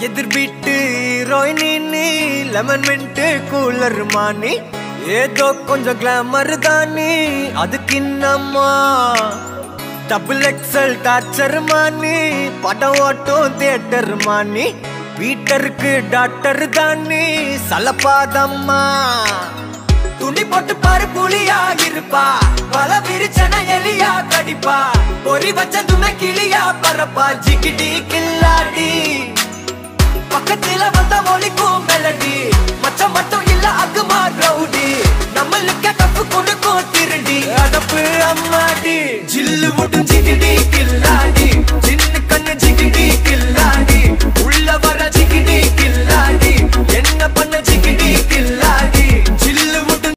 எதிர்பிட்டு ரோயினி நீ lemon mint cooler மானி. ஏதோ கொஞ்சம் கிளாமர் தானி அதுக்கு இன்னம்மா? டபுள் எக்ஸல் டார்ச்சர் மானி படம் ஓட்டும் தியேட்டர் மானி. பீட்டருக்கு டாக்டர் தானி சலப்பாதம்மா. துணி போட்டு பாரு புலியா இருப்பா. பல விரிச்சன எலியா கடிப்பா. பொறி வச்சதுமே கிளியா பரப்பா. ஜிகிடி கில்லாடி. பக்கத்துல வந்த மொழிக்கும் மெலடி மச்ச மட்டும் இல்ல அகுமா ரவுடி. நம்மளுக்கு கப்பு கொடுக்கும் திருடி. அடப்பு அம்மாடி. ஜில்லு முட்டும் ஜிகிடி